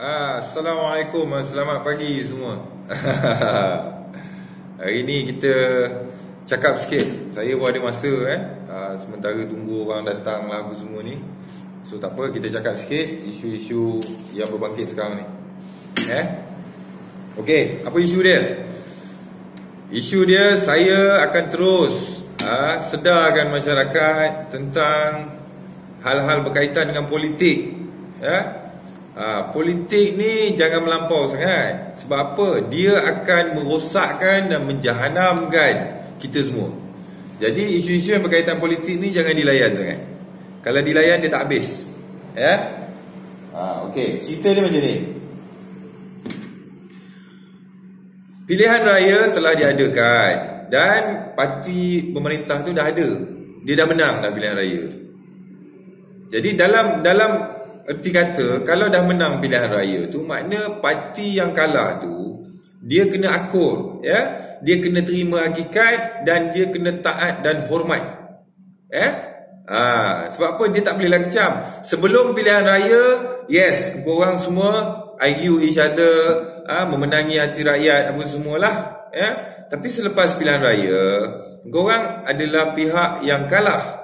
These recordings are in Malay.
Ah, Assalamualaikum, selamat pagi semua. Hari ni kita cakap sikit. Saya pun ada masa eh. Ah, sementara tunggu orang datang lah apa semua ni. So tak apa, kita cakap sikit isu-isu yang berbangkit sekarang ni. Eh? Okey, apa isu dia? Isu dia saya akan terus ah, sedarkan masyarakat tentang hal-hal berkaitan dengan politik. Ya? Ha, politik ni jangan melampau sangat. Sebab apa? Dia akan merosakkan dan menjahanamkan kita semua. Jadi isu-isu yang berkaitan politik ni jangan dilayan sangat. Kalau dilayan dia tak habis. Ya? Ha, Okey, cerita dia macam ni. Pilihan raya telah diadakan Dan parti pemerintah tu dah ada. Dia dah menang dah pilihan raya tu. Jadi dalam dalam erti kata kalau dah menang pilihan raya tu makna parti yang kalah tu dia kena akur ya? Dia kena terima hakikat dan dia kena taat dan hormat eh ha, sebab apa? Dia tak boleh lah kecam sebelum pilihan raya yes korang semua argue each other ha, memenangi hati rakyat apa semualah ya? Tapi selepas pilihan raya korang adalah pihak yang kalah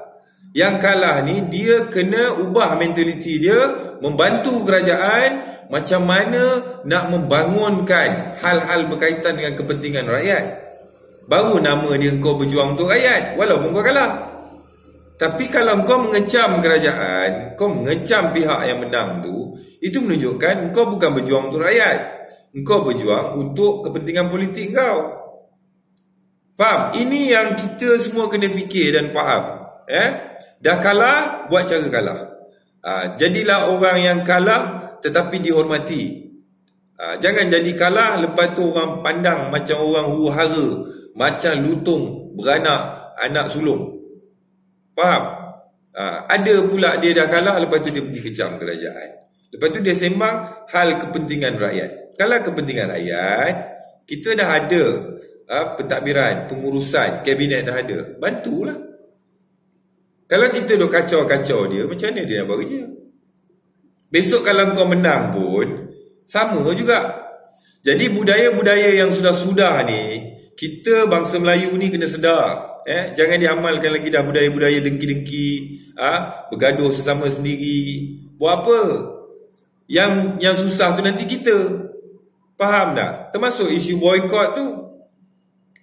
yang kalah ni dia kena ubah mentaliti dia membantu kerajaan macam mana nak membangunkan hal-hal berkaitan dengan kepentingan rakyat. Baru nama dia kau berjuang untuk rakyat walaupun kau kalah. Tapi kalau kau mengecam kerajaan, kau mengecam pihak yang menang tu, itu menunjukkan kau bukan berjuang untuk rakyat. Kau berjuang untuk kepentingan politik kau. Faham? Ini yang kita semua kena fikir dan faham. Eh? Dah kalah, buat cara kalah. Ha, jadilah orang yang kalah tetapi dihormati. Ha, jangan jadi kalah lepas tu orang pandang macam orang huru-hara, macam lutung beranak anak sulung. Faham? Ha, ada pula dia dah kalah lepas tu dia pergi kecam kerajaan. Lepas tu dia sembang hal kepentingan rakyat. Kalau kepentingan rakyat, kita dah ada ha, pentadbiran, pengurusan, kabinet dah ada. Bantulah. Kalau kita duk kacau-kacau dia, macam mana dia nak buat kerja? Besok kalau kau menang pun, sama juga. Jadi budaya-budaya yang sudah-sudah ni, kita bangsa Melayu ni kena sedar. Eh? Jangan diamalkan lagi dah budaya-budaya dengki-dengki, ah, bergaduh sesama sendiri. Buat apa? Yang yang susah tu nanti kita. Faham tak? Termasuk isu boykot tu.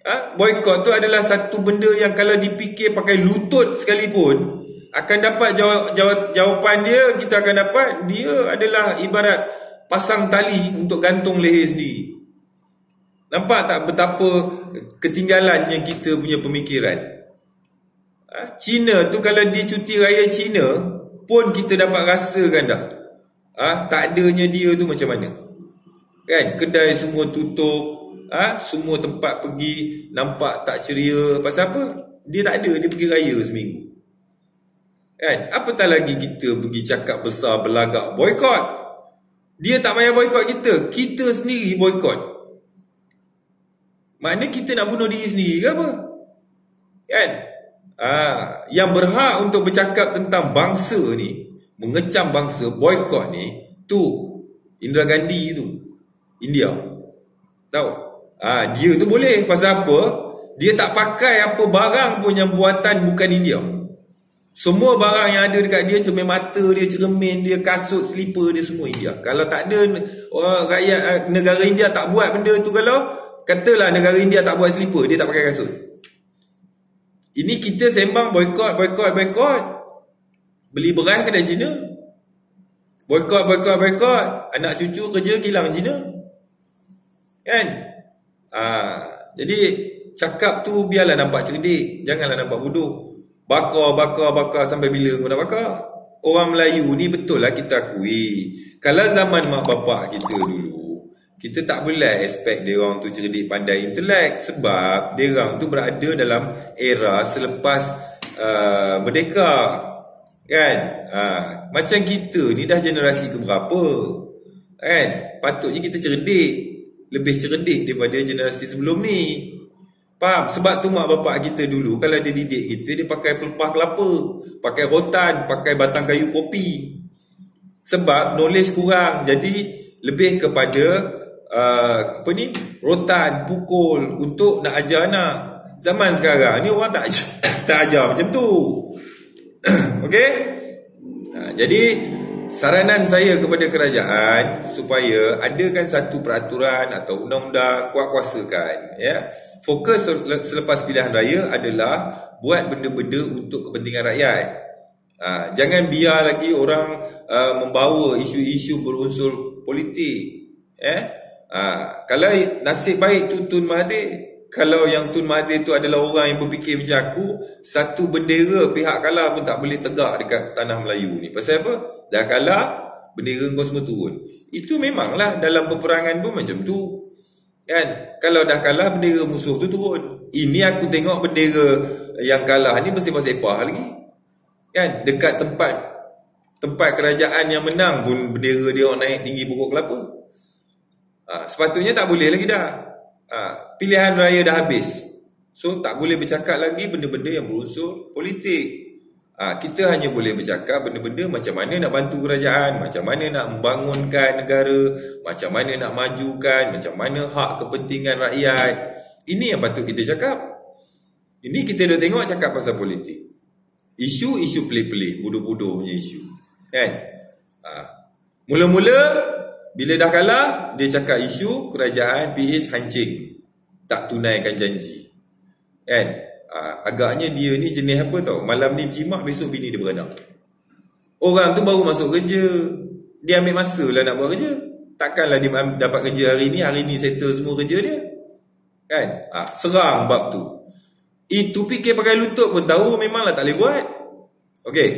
Ha? Boykot tu adalah satu benda yang kalau dipikir pakai lutut sekalipun akan dapat jawab, jawab, jawapan dia kita akan dapat dia adalah ibarat pasang tali untuk gantung leher sendiri. Nampak tak betapa ketinggalannya kita punya pemikiran? Ha? Cina tu kalau dia cuti raya Cina pun kita dapat rasakan dah. Ha? Tak adanya dia tu macam mana? Kan? Kedai semua tutup, ha? semua tempat pergi nampak tak ceria pasal apa? Dia tak ada dia pergi raya seminggu. Kan? Apatah lagi kita pergi cakap besar belagak boykot dia tak payah boykot kita. Kita sendiri boykot maknanya kita nak bunuh diri sendiri ke apa? Kan? Ha, yang berhak untuk bercakap tentang bangsa ni mengecam bangsa boykot ni tu Indira Gandhi tu. India. Tahu Ha, dia tu boleh pasal apa? Dia tak pakai apa barang pun yang buatan bukan India. Semua barang yang ada dekat dia cermin mata dia, cermin dia, kasut, slipper dia semua India. Kalau tak ada orang rakyat eh, negara India tak buat benda tu kalau katalah negara India tak buat slipper, dia tak pakai kasut. Ini kita sembang boykot, boykot, boykot. Beli beras kedai Cina. Boykot, boykot, boykot. Anak cucu kerja kilang Cina. Kan? Ha, jadi cakap tu biarlah nampak cerdik, janganlah nampak bodoh. Bakar, bakar, bakar sampai bila kau nak bakar? Orang Melayu ni betul lah kita akui. Kalau zaman mak bapak kita dulu, kita tak boleh expect dia orang tu cerdik pandai intelek sebab dia orang tu berada dalam era selepas uh, merdeka. Kan? Ha, macam kita ni dah generasi ke berapa? Kan? Patutnya kita cerdik lebih cerdik daripada generasi sebelum ni. Faham? Sebab tu mak bapak kita dulu kalau dia didik kita dia pakai pelepah kelapa, pakai rotan, pakai batang kayu kopi. Sebab knowledge kurang. Jadi lebih kepada uh, apa ni rotan pukul untuk nak ajar anak zaman sekarang ni orang tak tak ajar macam tu okey uh, jadi saranan saya kepada kerajaan supaya adakan satu peraturan atau undang-undang kuat kuasakan ya fokus selepas pilihan raya adalah buat benda-benda untuk kepentingan rakyat Ha, jangan biar lagi orang uh, membawa isu-isu berunsur politik. Eh? Ha, kalau nasib baik tu Tun Mahathir, kalau yang Tun Mahathir tu adalah orang yang berfikir macam aku, satu bendera pihak kalah pun tak boleh tegak dekat tanah Melayu ni. Pasal apa? Dah kalah, bendera kau semua turun. Itu memanglah dalam peperangan pun macam tu. Kan? Kalau dah kalah, bendera musuh tu turun. Ini aku tengok bendera yang kalah ni bersepah-sepah lagi. Kan dekat tempat tempat kerajaan yang menang pun bendera dia orang naik tinggi pokok kelapa. Ha, sepatutnya tak boleh lagi dah. Ha, pilihan raya dah habis. So tak boleh bercakap lagi benda-benda yang berunsur politik. Ha, kita hanya boleh bercakap benda-benda macam mana nak bantu kerajaan, macam mana nak membangunkan negara, macam mana nak majukan, macam mana hak kepentingan rakyat. Ini yang patut kita cakap. Ini kita dah tengok cakap pasal politik. Isu-isu pelik-pelik, bodoh-bodoh punya isu. Kan? Ha. Mula-mula, bila dah kalah, dia cakap isu kerajaan PH hancing. Tak tunaikan janji. Kan? Ha. Agaknya dia ni jenis apa tau? Malam ni berjimak, besok bini dia beranak. Orang tu baru masuk kerja. Dia ambil masa lah nak buat kerja. Takkanlah dia dapat kerja hari ni, hari ni settle semua kerja dia. Kan? Ha. Serang bab tu. Itu fikir pakai lutut pun tahu memanglah tak boleh buat. Okey.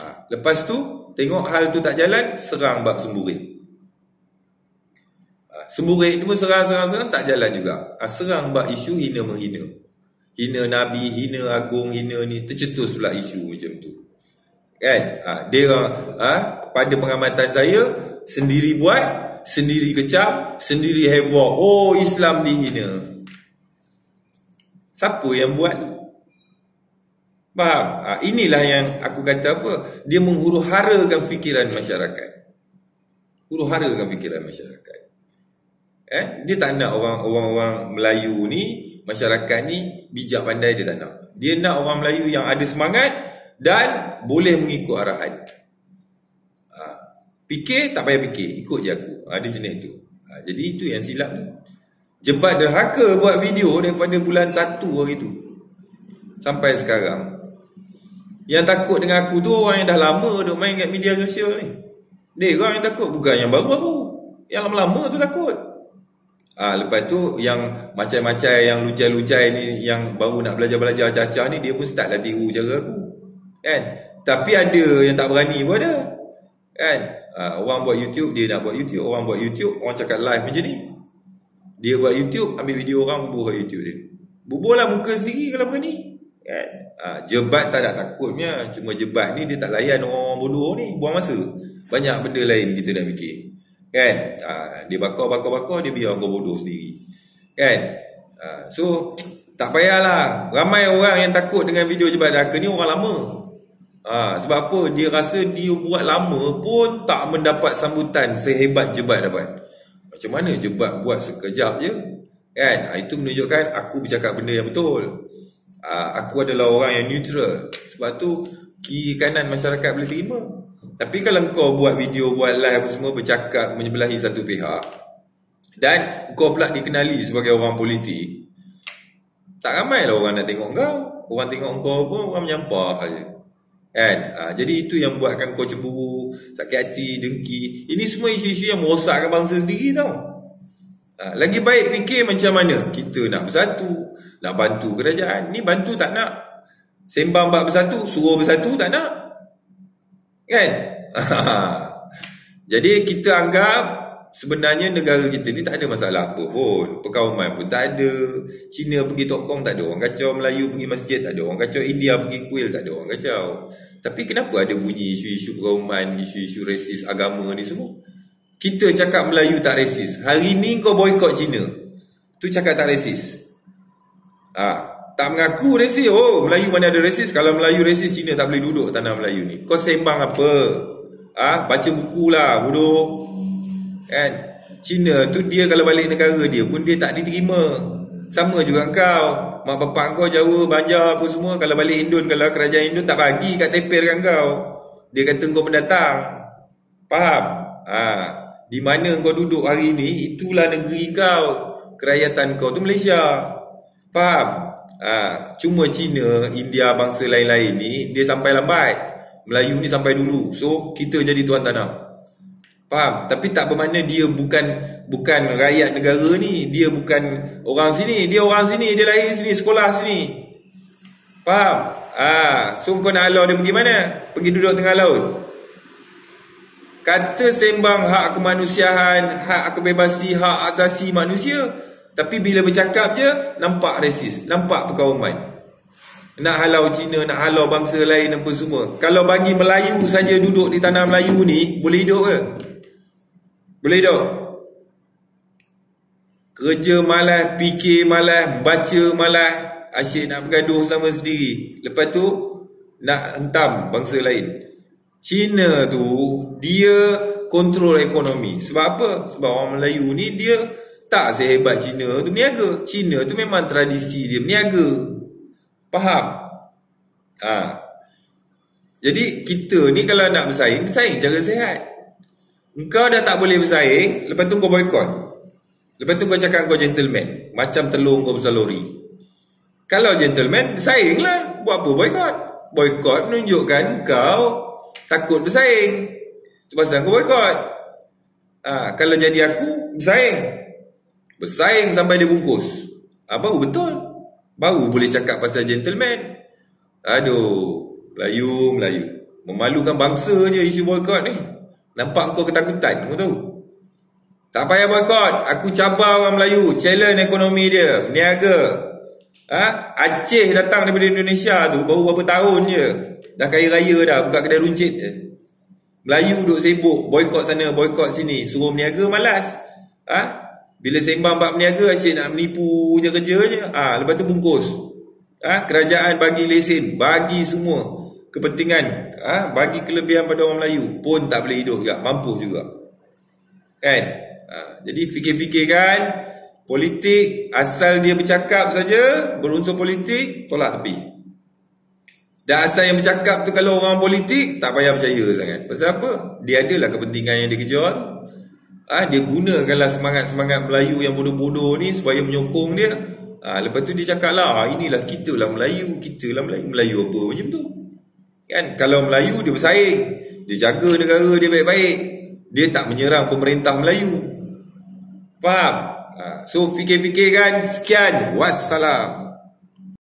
Ha, lepas tu tengok hal tu tak jalan, serang bab semburit. Ha, semburit ni pun serang-serang-serang tak jalan juga. Ha, serang bab isu hina menghina. Hina Nabi, hina Agung, hina ni tercetus pula isu macam tu. Kan? Ha, dia ha, pada pengamatan saya sendiri buat, sendiri kecap, sendiri heboh. Oh, Islam dihina. Siapa yang buat ni? Faham? Ha, inilah yang aku kata apa? Dia menghuru-harakan fikiran masyarakat. Huru-harakan fikiran masyarakat. Eh? Dia tak nak orang-orang Melayu ni, masyarakat ni bijak pandai dia tak nak. Dia nak orang Melayu yang ada semangat dan boleh mengikut arahan. Ha, fikir tak payah fikir, ikut je aku. Ada jenis tu. Ha, jadi itu yang silap ni. Jebat derhaka buat video daripada bulan 1 hari tu. Sampai sekarang. Yang takut dengan aku tu orang yang dah lama duk main kat media sosial ni. Dia orang yang takut bukan yang baru-baru. Yang lama-lama tu takut. Ha, lepas tu yang macam-macam yang lucai-lucai ni yang baru nak belajar-belajar cacah ni dia pun start lah tiru cara aku. Kan? Tapi ada yang tak berani pun ada. Kan? Ha, orang buat YouTube dia nak buat YouTube, orang buat YouTube orang cakap live macam ni. Dia buat YouTube, ambil video orang bubuh kat YouTube dia. Bubuh lah muka sendiri kalau berani. Kan? Ha, jebat tak ada takutnya. Cuma jebat ni dia tak layan orang-orang bodoh ni. Buang masa. Banyak benda lain kita dah fikir. Kan? Ha, dia bakar-bakar-bakar, dia biar orang bodoh sendiri. Kan? Ha, so, tak payahlah. Ramai orang yang takut dengan video jebat daka ni orang lama. Ha, sebab apa? Dia rasa dia buat lama pun tak mendapat sambutan sehebat jebat dapat. Macam mana je buat, buat sekejap je Kan ha, Itu menunjukkan aku bercakap benda yang betul ha, Aku adalah orang yang neutral Sebab tu Kiri kanan masyarakat boleh terima Tapi kalau kau buat video Buat live semua bercakap Menyebelahi satu pihak Dan kau pula dikenali sebagai orang politik Tak ramai lah orang nak tengok kau Orang tengok kau pun orang menyampah saja Kan? Ha, jadi itu yang buatkan kau cemburu, sakit hati, dengki. Ini semua isu-isu yang merosakkan bangsa sendiri tau. Ha, lagi baik fikir macam mana kita nak bersatu, nak bantu kerajaan. Ni bantu tak nak. Sembang bab bersatu, suruh bersatu tak nak. Kan? jadi kita anggap sebenarnya negara kita ni tak ada masalah apa pun. Perkauman pun tak ada. Cina pergi tokong tak ada orang kacau. Melayu pergi masjid tak ada orang kacau. India pergi kuil tak ada orang kacau. Tapi kenapa ada bunyi isu-isu perkauman, isu-isu resis agama ni semua? Kita cakap Melayu tak resis. Hari ni kau boykot Cina. Tu cakap tak resis. Ah, ha, tak mengaku resis. Oh, Melayu mana ada resis? Kalau Melayu resis, Cina tak boleh duduk tanah Melayu ni. Kau sembang apa? Ah, ha, baca buku lah, bodoh. Kan? Cina tu dia kalau balik negara dia pun dia tak diterima. Sama juga kau. Mak bapak kau Jawa, Banjar apa semua. Kalau balik Indon, kalau kerajaan Indon tak bagi kat tepir kan kau. Dia kata kau pendatang. Faham? Ha. Di mana kau duduk hari ni, itulah negeri kau. Kerakyatan kau tu Malaysia. Faham? Ha. Cuma Cina, India, bangsa lain-lain ni, dia sampai lambat. Melayu ni sampai dulu. So, kita jadi tuan tanah. Faham? Tapi tak bermakna dia bukan bukan rakyat negara ni. Dia bukan orang sini. Dia orang sini. Dia lahir sini. Sekolah sini. Faham? Ah, so kau nak halau dia pergi mana? Pergi duduk tengah laut. Kata sembang hak kemanusiaan, hak kebebasi, hak asasi manusia. Tapi bila bercakap je, nampak resis. Nampak perkauman. Nak halau Cina, nak halau bangsa lain apa semua. Kalau bagi Melayu saja duduk di tanah Melayu ni, boleh hidup ke? Boleh hidup? Kerja malas, fikir malas, baca malas, asyik nak bergaduh sama sendiri. Lepas tu, nak hentam bangsa lain. Cina tu, dia kontrol ekonomi. Sebab apa? Sebab orang Melayu ni, dia tak sehebat Cina tu meniaga. Cina tu memang tradisi dia meniaga. Faham? Ha. Jadi, kita ni kalau nak bersaing, bersaing cara sehat. Engkau dah tak boleh bersaing Lepas tu kau boykot Lepas tu kau cakap kau gentleman Macam telur kau besar lori Kalau gentleman Bersaing lah Buat apa boykot Boykot menunjukkan kau Takut bersaing Itu pasal kau boykot ha, Kalau jadi aku Bersaing Bersaing sampai dia bungkus. Ha, Baru betul. Baru boleh cakap pasal gentleman. Aduh Melayu Melayu. Memalukan bangsa je isu boykot ni. Nampak kau ketakutan kau tahu. Tak payah boykot Aku cabar orang Melayu. Challenge ekonomi dia. Niaga ha? Aceh datang daripada Indonesia tu Baru berapa tahun je. Dah kaya raya dah Buka kedai runcit je. Melayu duduk sibuk Boykot sana Boykot sini. Suruh meniaga malas. Ha? Bila sembang bab meniaga Asyik nak menipu je kerja je ha? Lepas tu bungkus. Ha? Kerajaan bagi lesen Bagi semua kepentingan ha, bagi kelebihan pada orang Melayu pun tak boleh hidup juga mampu juga. Kan? Ha, jadi fikir-fikirkan politik asal dia bercakap saja berunsur politik tolak tepi. Dan asal yang bercakap tu kalau orang politik tak payah percaya sangat. Pasal apa? Dia adalah kepentingan yang dia kejar ha, dia gunakanlah semangat-semangat Melayu yang bodoh-bodoh ni supaya menyokong dia ha, lepas tu dia cakap lah inilah kita lah Melayu kita lah Melayu Melayu apa macam tu Kan kalau Melayu dia bersaing, dia jaga negara dia baik-baik. Dia tak menyerang pemerintah Melayu. Faham? Ha, so fikir-fikir kan sekian. Wassalam.